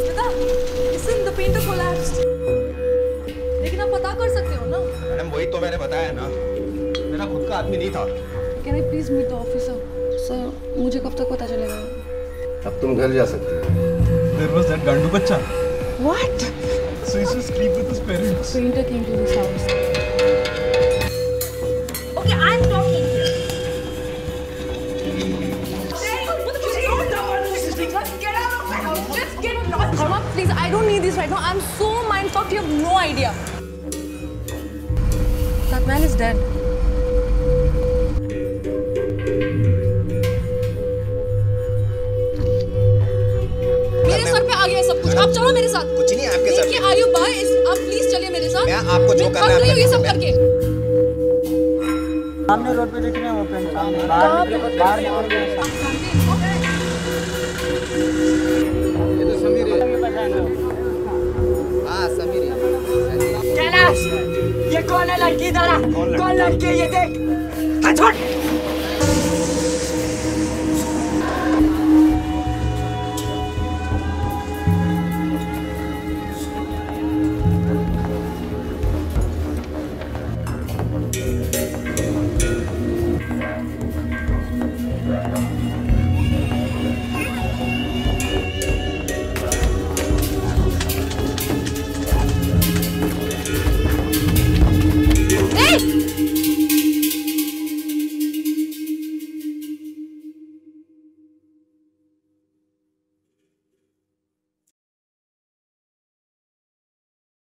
Asmita, listen, the painter collapsed. लेकिन आप पता कर सकते हो ना। मैडम वही तो मैंने बताया ना। मेरा खुद का आदमी नहीं था। Can I please meet the officer sir मुझे कब तक पता चलेगा? अब तुम घर जा सकती हो। There was that Gandu bacha. What So he used to sleep with his parents. Painter came to this house please, I don't need this right now. I'm so mind fucked, you have no idea. That man is dead. मेरे सर पे आ गया सब कुछ आप चलो मेरे साथ कुछ नहीं आपके सर देखिए आर यू बाय आप प्लीज़ चलिए मेरे साथ मैं आपको जो करना है ये सब करके सामने रोड पे दिख रहे वो पेन सामने बाहर निकल बाहर निकल कैलाश ये कौन है लड़की दारा कौन लड़की है ये देख छोड़